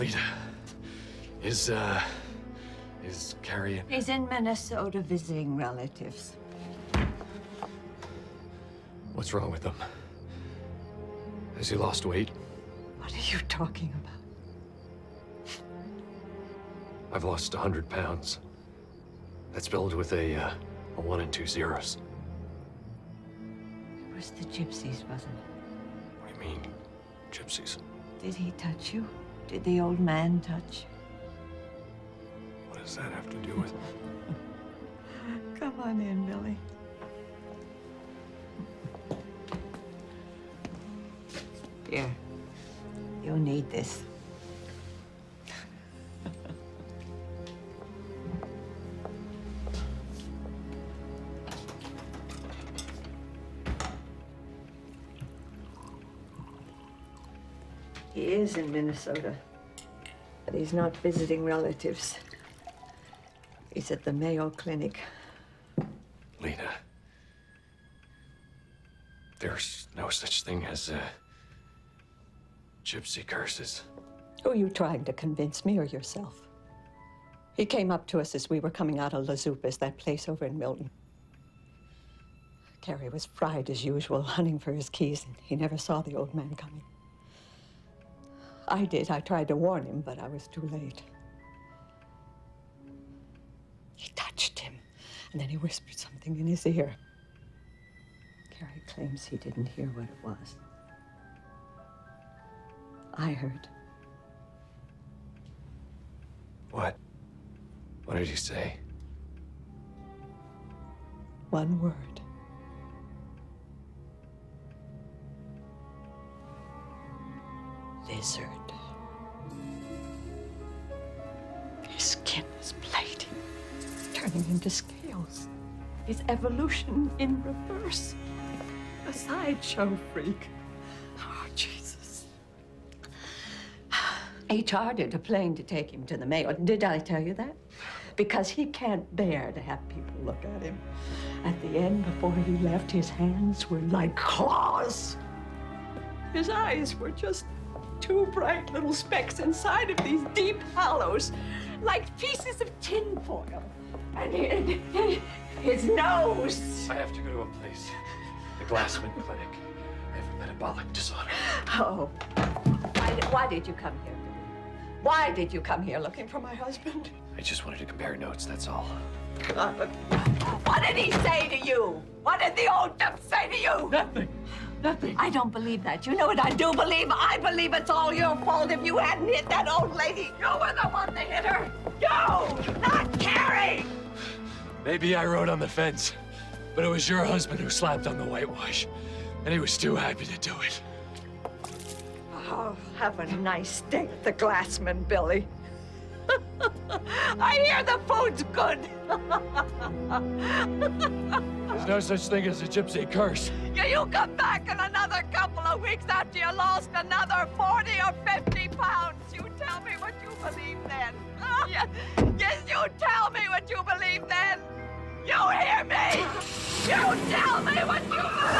Leda, is, uh, is carrying... He's in Minnesota visiting relatives. What's wrong with him? Has he lost weight? What are you talking about? I've lost 100 pounds. That's spelled with a, uh, a one and two zeros. It was the gypsies, wasn't it? What do you mean, gypsies? Did he touch you? Did the old man touch you? What does that have to do with... Come on in, Billy. Here. You'll need this. He is in Minnesota, but he's not visiting relatives. He's at the Mayo Clinic. Leda. There's no such thing as, uh, gypsy curses. Who are you trying to convince, me or yourself? He came up to us as we were coming out of La Zupas, that place over in Milton. Cary was fried as usual, hunting for his keys, and he never saw the old man coming. I did. I tried to warn him, but I was too late. He touched him, and then he whispered something in his ear. Cary claims he didn't hear what it was. I heard. What? What did he say? One word. Lizard. His skin is plating, turning into scales. His evolution in reverse. A sideshow freak. Oh, Jesus. HR did a plane to take him to the Mayo. Did I tell you that? Because he can't bear to have people look at him. At the end, before he left, his hands were like claws. His eyes were just two bright little specks inside of these deep hollows, like pieces of tinfoil. And he- his nose. I have to go to a place. The Glassman Clinic. I have a metabolic disorder. Oh. Why did, why did you come here? Why did you come here looking for my husband? I just wanted to compare notes, that's all. Uh, God, what did he say to you? What did the old duck say to you? Nothing. Nothing. I don't believe that. You know what I do believe? I believe it's all your fault if you hadn't hit that old lady. You were the one that hit her. You, not Cary. Maybe I rode on the fence, but it was your husband who slapped on the whitewash, and he was too happy to do it. Oh, have a nice day at the Glassman, Billy. I hear the food's good. There's no such thing as a gypsy curse. Yeah, you come back in another couple of weeks after you lost another 40 or 50 pounds. You tell me what you believe then. Oh, yeah. Yes, you tell me what you believe then. You hear me? You tell me what you believe.